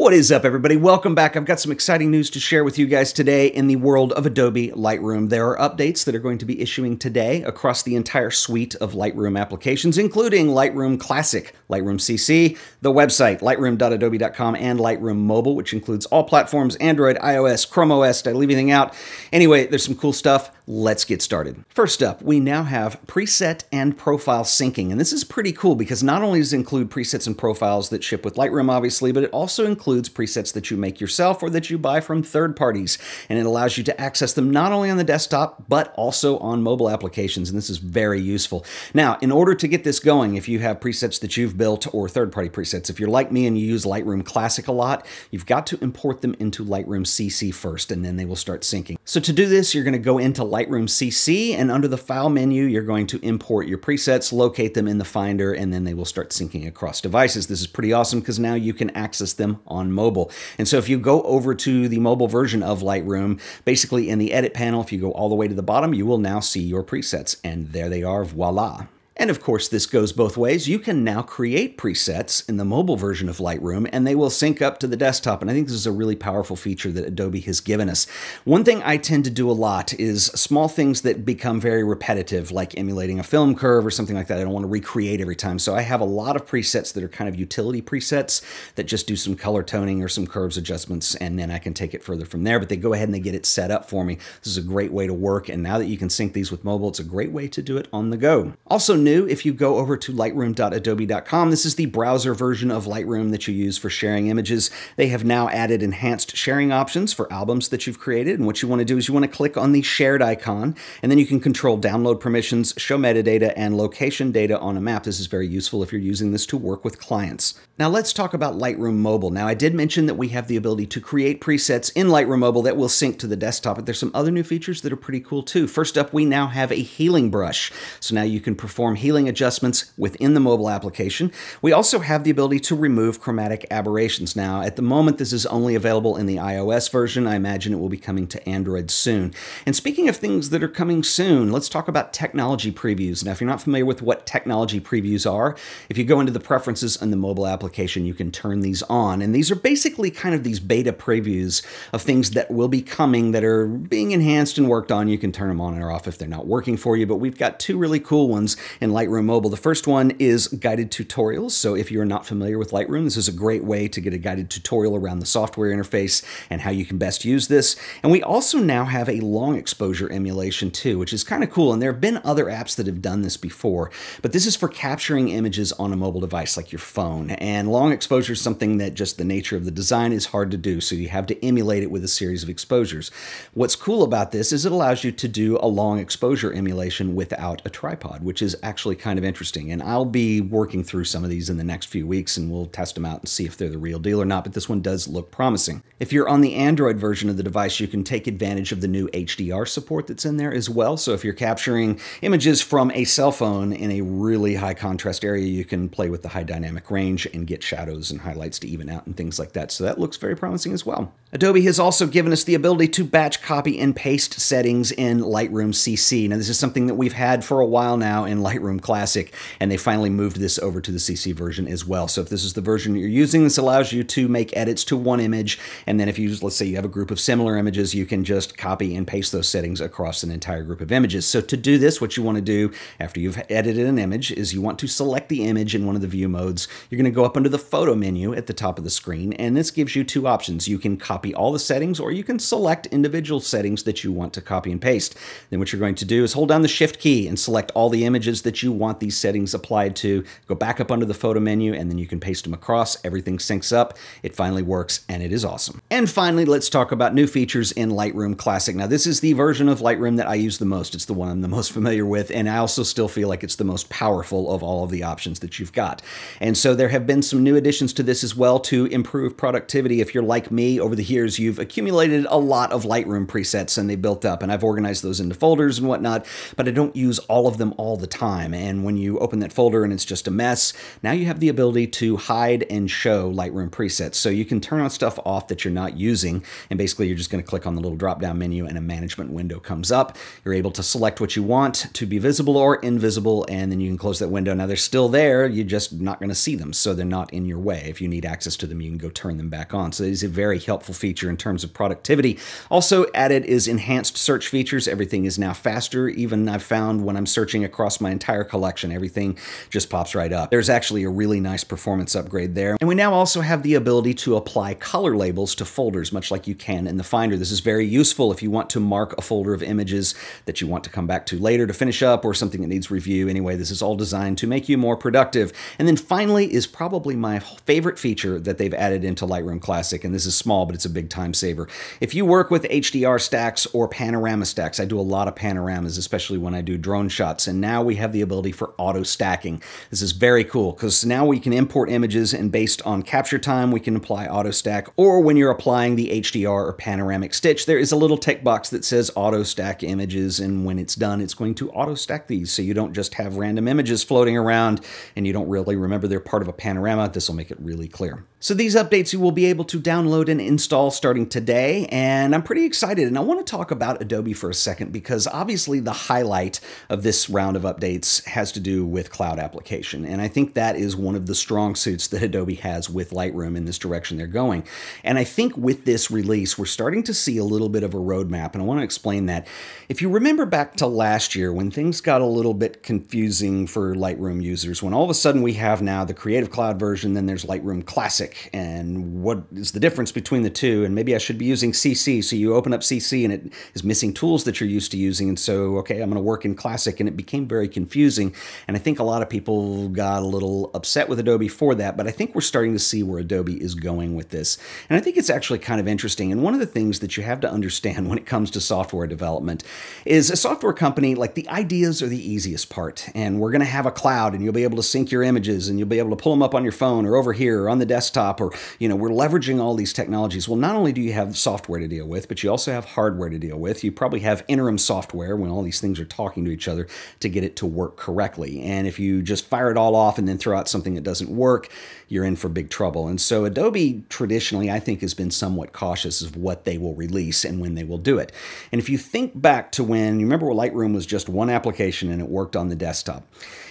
What is up, everybody? Welcome back. I've got some exciting news to share with you guys today in the world of Adobe Lightroom. There are updates that are going to be issuing today across the entire suite of Lightroom applications, including Lightroom Classic, Lightroom CC, the website, lightroom.adobe.com, and Lightroom Mobile, which includes all platforms Android, iOS, Chrome OS. Did I leave anything out? Anyway, there's some cool stuff. Let's get started. First up, we now have preset and profile syncing. And this is pretty cool because not only does it include presets and profiles that ship with Lightroom, obviously, but it also includes presets that you make yourself or that you buy from third parties. And it allows you to access them not only on the desktop, but also on mobile applications. And this is very useful. Now, in order to get this going, if you have presets that you've built or third party presets, if you're like me and you use Lightroom Classic a lot, you've got to import them into Lightroom CC first, and then they will start syncing. So to do this, you're going to go into Lightroom CC, and under the File menu, you're going to import your presets, locate them in the Finder, and then they will start syncing across devices. This is pretty awesome because now you can access them on mobile. And so if you go over to the mobile version of Lightroom, basically in the edit panel, if you go all the way to the bottom, you will now see your presets. And there they are, voila. And of course, this goes both ways. You can now create presets in the mobile version of Lightroom, and they will sync up to the desktop. And I think this is a really powerful feature that Adobe has given us. One thing I tend to do a lot is small things that become very repetitive, like emulating a film curve or something like that. I don't want to recreate every time. So I have a lot of presets that are kind of utility presets that just do some color toning or some curves adjustments, and then I can take it further from there. But they go ahead and they get it set up for me. This is a great way to work. And now that you can sync these with mobile, it's a great way to do it on the go. Also, new if you go over to lightroom.adobe.com. This is the browser version of Lightroom that you use for sharing images. They have now added enhanced sharing options for albums that you've created. And what you want to do is you want to click on the shared icon, and then you can control download permissions, show metadata, and location data on a map. This is very useful if you're using this to work with clients. Now let's talk about Lightroom Mobile. Now I did mention that we have the ability to create presets in Lightroom Mobile that will sync to the desktop, but there's some other new features that are pretty cool too. First up, we now have a healing brush. So now you can perform healing adjustments within the mobile application. We also have the ability to remove chromatic aberrations. Now, at the moment, this is only available in the iOS version. I imagine it will be coming to Android soon. And speaking of things that are coming soon, let's talk about technology previews. Now, if you're not familiar with what technology previews are, if you go into the preferences in the mobile application, you can turn these on. And these are basically kind of these beta previews of things that will be coming that are being enhanced and worked on. You can turn them on or off if they're not working for you, but we've got two really cool ones in Lightroom Mobile. The first one is guided tutorials. So if you're not familiar with Lightroom, this is a great way to get a guided tutorial around the software interface and how you can best use this. And we also now have a long exposure emulation too, which is kind of cool. And there have been other apps that have done this before, but this is for capturing images on a mobile device like your phone. And long exposure is something that just the nature of the design is hard to do. So you have to emulate it with a series of exposures. What's cool about this is it allows you to do a long exposure emulation without a tripod, which is actually kind of interesting. And I'll be working through some of these in the next few weeks and we'll test them out and see if they're the real deal or not. But this one does look promising. If you're on the Android version of the device, you can take advantage of the new HDR support that's in there as well. So if you're capturing images from a cell phone in a really high contrast area, you can play with the high dynamic range and get shadows and highlights to even out and things like that. So that looks very promising as well. Adobe has also given us the ability to batch copy and paste settings in Lightroom CC. Now, this is something that we've had for a while now in Lightroom Classic, and they finally moved this over to the CC version as well. So if this is the version you're using, this allows you to make edits to one image, and then if you, let's say you have a group of similar images, you can just copy and paste those settings across an entire group of images. So to do this, what you want to do after you've edited an image is you want to select the image in one of the view modes. You're going to go up under the photo menu at the top of the screen, and this gives you two options. You can copy all the settings, or you can select individual settings that you want to copy and paste. Then what you're going to do is hold down the Shift key and select all the images that you want these settings applied to. Go back up under the photo menu and then you can paste them across. Everything syncs up. It finally works and it is awesome. And finally, let's talk about new features in Lightroom Classic. Now, this is the version of Lightroom that I use the most. It's the one I'm the most familiar with, and I also still feel like it's the most powerful of all of the options that you've got. And so there have been some new additions to this as well to improve productivity. If you're like me, over the years, you've accumulated a lot of Lightroom presets and they built up, and I've organized those into folders and whatnot, but I don't use all of them all the time. Time. And when you open that folder and it's just a mess, now you have the ability to hide and show Lightroom presets. So you can turn on stuff off that you're not using. And basically, you're just going to click on the little drop down menu and a management window comes up. You're able to select what you want to be visible or invisible, and then you can close that window. Now they're still there, you're just not going to see them, so they're not in your way. If you need access to them, you can go turn them back on. So it is a very helpful feature in terms of productivity. Also added is enhanced search features. Everything is now faster. Even I've found when I'm searching across my entire collection, everything just pops right up. There's actually a really nice performance upgrade there. And we now also have the ability to apply color labels to folders, much like you can in the Finder. This is very useful if you want to mark a folder of images that you want to come back to later to finish up or something that needs review. Anyway, this is all designed to make you more productive. And then finally is probably my favorite feature that they've added into Lightroom Classic, and this is small, but it's a big time saver. If you work with HDR stacks or panorama stacks, I do a lot of panoramas, especially when I do drone shots, and now we have the ability for auto stacking. This is very cool because now we can import images and based on capture time, we can apply auto stack, or when you're applying the HDR or panoramic stitch, there is a little tick box that says auto stack images, and when it's done, it's going to auto stack these so you don't just have random images floating around and you don't really remember they're part of a panorama. This will make it really clear. So these updates you will be able to download and install starting today, and I'm pretty excited. And I want to talk about Adobe for a second because obviously the highlight of this round of updates has to do with cloud application. And I think that is one of the strong suits that Adobe has with Lightroom in this direction they're going. And I think with this release, we're starting to see a little bit of a roadmap, and I want to explain that. If you remember back to last year when things got a little bit confusing for Lightroom users, when all of a sudden we have now the Creative Cloud version, then there's Lightroom Classic and what is the difference between the two and maybe I should be using CC so you open up CC and it is missing tools that you're used to using and so okay I'm going to work in classic and it became very confusing and I think a lot of people got a little upset with Adobe for that but I think we're starting to see where Adobe is going with this and I think it's actually kind of interesting and one of the things that you have to understand when it comes to software development is a software company like the ideas are the easiest part and we're going to have a cloud and you'll be able to sync your images and you'll be able to pull them up on your phone or over here or on the desktop or, you know, we're leveraging all these technologies. Well, not only do you have software to deal with, but you also have hardware to deal with. You probably have interim software when all these things are talking to each other to get it to work correctly. And if you just fire it all off and then throw out something that doesn't work, you're in for big trouble. And so Adobe traditionally, I think, has been somewhat cautious of what they will release and when they will do it. And if you think back to when, you remember Lightroom was just one application and it worked on the desktop.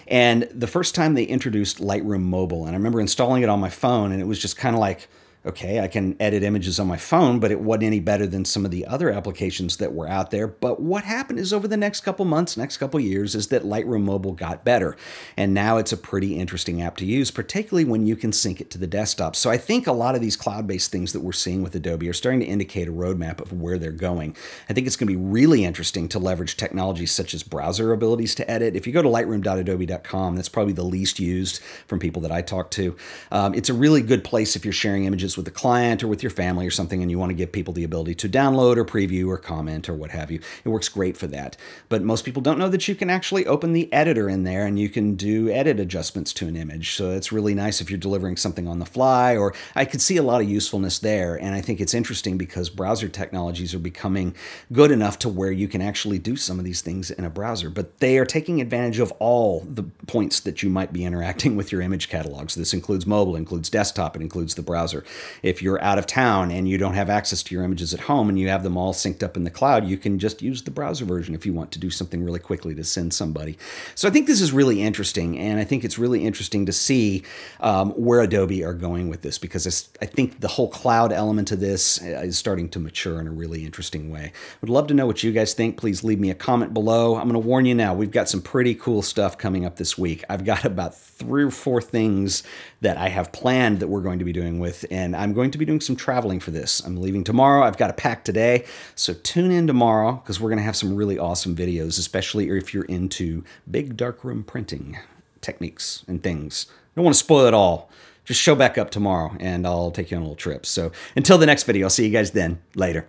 And the first time they introduced Lightroom Mobile, and I remember installing it on my phone, and it was just kind of like, okay, I can edit images on my phone, but it wasn't any better than some of the other applications that were out there. But what happened is over the next couple months, next couple years, is that Lightroom Mobile got better. And now it's a pretty interesting app to use, particularly when you can sync it to the desktop. So I think a lot of these cloud-based things that we're seeing with Adobe are starting to indicate a roadmap of where they're going. I think it's going to be really interesting to leverage technologies such as browser abilities to edit. If you go to lightroom.adobe.com, that's probably the least used from people that I talk to. Um, it's a really good place if you're sharing images with the client or with your family or something and you want to give people the ability to download or preview or comment or what have you. It works great for that. But most people don't know that you can actually open the editor in there and you can do edit adjustments to an image. So it's really nice if you're delivering something on the fly or I could see a lot of usefulness there. And I think it's interesting because browser technologies are becoming good enough to where you can actually do some of these things in a browser. But they are taking advantage of all the points that you might be interacting with your image catalogs. This includes mobile, includes desktop, it includes the browser. If you're out of town and you don't have access to your images at home and you have them all synced up in the cloud, you can just use the browser version if you want to do something really quickly to send somebody. So I think this is really interesting, and I think it's really interesting to see um, where Adobe are going with this because I think the whole cloud element of this uh, is starting to mature in a really interesting way. Would love to know what you guys think. Please leave me a comment below. I'm going to warn you now, we've got some pretty cool stuff coming up this week. I've got about three or four things that I have planned that we're going to be doing with, and and I'm going to be doing some traveling for this. I'm leaving tomorrow. I've got a pack today. So tune in tomorrow because we're going to have some really awesome videos, especially if you're into big darkroom printing techniques and things. I don't want to spoil it all. Just show back up tomorrow and I'll take you on a little trip. So until the next video, I'll see you guys then. Later.